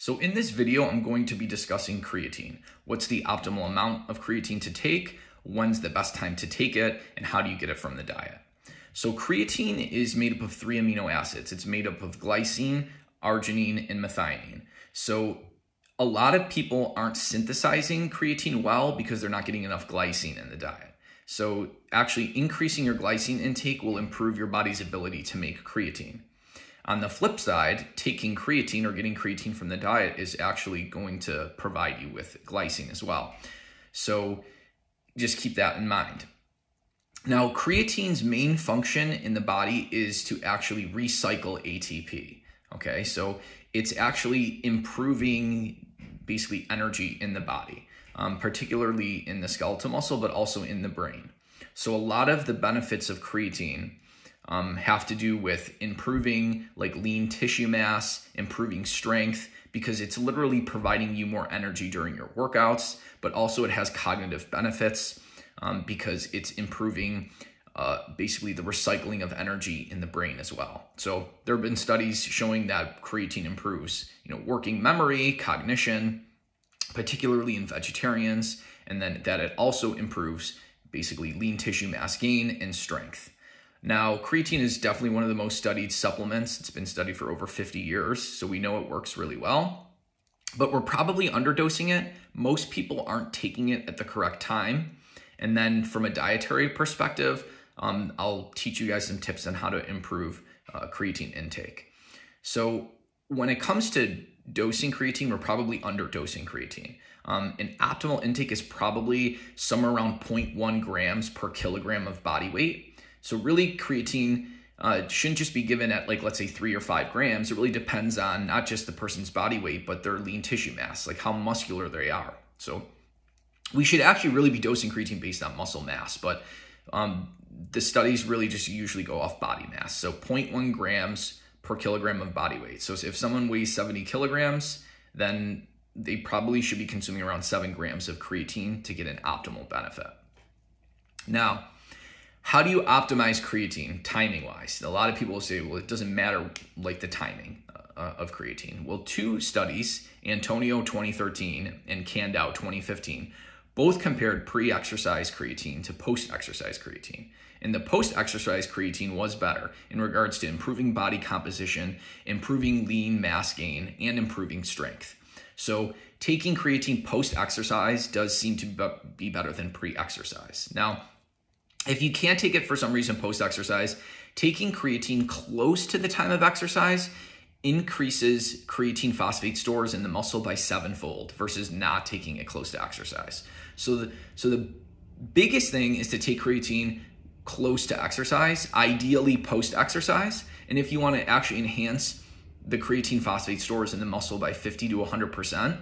So in this video, I'm going to be discussing creatine. What's the optimal amount of creatine to take? When's the best time to take it? And how do you get it from the diet? So creatine is made up of three amino acids. It's made up of glycine, arginine, and methionine. So a lot of people aren't synthesizing creatine well because they're not getting enough glycine in the diet. So actually increasing your glycine intake will improve your body's ability to make creatine. On the flip side, taking creatine or getting creatine from the diet is actually going to provide you with glycine as well. So just keep that in mind. Now, creatine's main function in the body is to actually recycle ATP. Okay, so it's actually improving basically energy in the body, um, particularly in the skeletal muscle, but also in the brain. So, a lot of the benefits of creatine um, have to do with improving like lean tissue mass, improving strength, because it's literally providing you more energy during your workouts, but also it has cognitive benefits um, because it's improving uh, basically the recycling of energy in the brain as well. So there have been studies showing that creatine improves, you know, working memory, cognition, particularly in vegetarians, and then that it also improves basically lean tissue mass gain and strength. Now, creatine is definitely one of the most studied supplements. It's been studied for over 50 years, so we know it works really well. But we're probably underdosing it. Most people aren't taking it at the correct time. And then, from a dietary perspective, um, I'll teach you guys some tips on how to improve uh, creatine intake. So, when it comes to dosing creatine, we're probably underdosing creatine. Um, an optimal intake is probably somewhere around 0.1 grams per kilogram of body weight. So really creatine uh, shouldn't just be given at like let's say three or five grams. It really depends on not just the person's body weight, but their lean tissue mass, like how muscular they are. So we should actually really be dosing creatine based on muscle mass, but um, the studies really just usually go off body mass. So 0.1 grams per kilogram of body weight. So if someone weighs 70 kilograms, then they probably should be consuming around seven grams of creatine to get an optimal benefit. Now, how do you optimize creatine timing wise? A lot of people will say, well, it doesn't matter like the timing uh, uh of creatine. Well, two studies, Antonio 2013 and Candow 2015, both compared pre exercise creatine to post exercise creatine. And the post exercise creatine was better in regards to improving body composition, improving lean mass gain, and improving strength. So, taking creatine post exercise does seem to be better than pre exercise. Now, if you can't take it for some reason post exercise, taking creatine close to the time of exercise increases creatine phosphate stores in the muscle by sevenfold versus not taking it close to exercise. So the so the biggest thing is to take creatine close to exercise, ideally post exercise. And if you want to actually enhance the creatine phosphate stores in the muscle by 50 to 100%,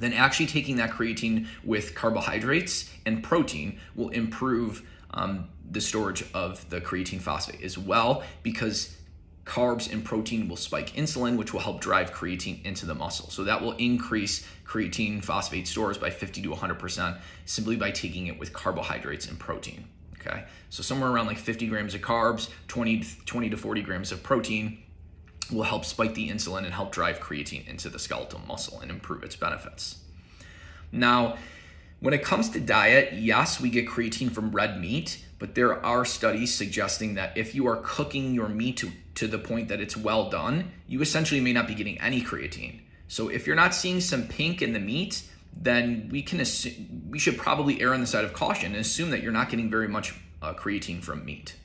then actually taking that creatine with carbohydrates and protein will improve um, the storage of the creatine phosphate as well because carbs and protein will spike insulin, which will help drive creatine into the muscle. So that will increase creatine phosphate stores by 50 to 100% simply by taking it with carbohydrates and protein. Okay, so somewhere around like 50 grams of carbs, 20, 20 to 40 grams of protein will help spike the insulin and help drive creatine into the skeletal muscle and improve its benefits. Now, when it comes to diet, yes, we get creatine from red meat, but there are studies suggesting that if you are cooking your meat to, to the point that it's well done, you essentially may not be getting any creatine. So if you're not seeing some pink in the meat, then we can assume, we should probably err on the side of caution and assume that you're not getting very much uh, creatine from meat.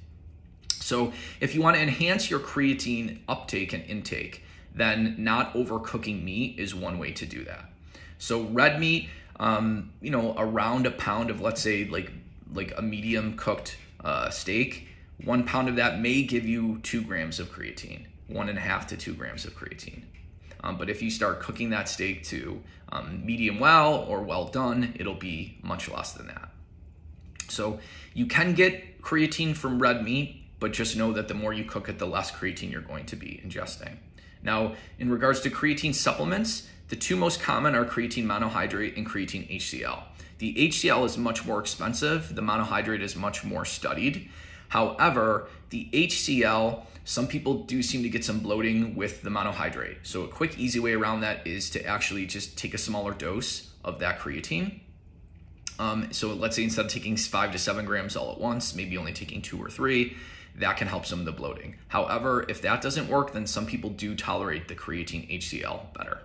So if you want to enhance your creatine uptake and intake, then not overcooking meat is one way to do that. So red meat, um, you know, around a pound of let's say like like a medium cooked uh, steak, one pound of that may give you two grams of creatine, one and a half to two grams of creatine. Um, but if you start cooking that steak to um, medium well or well done, it'll be much less than that. So you can get creatine from red meat, but just know that the more you cook it, the less creatine you're going to be ingesting. Now, in regards to creatine supplements, the two most common are creatine monohydrate and creatine HCl. The HCl is much more expensive, the monohydrate is much more studied. However, the HCl some people do seem to get some bloating with the monohydrate. So, a quick, easy way around that is to actually just take a smaller dose of that creatine. Um, so, let's say instead of taking five to seven grams all at once, maybe only taking two or three, that can help some of the bloating. However, if that doesn't work, then some people do tolerate the creatine HCl better.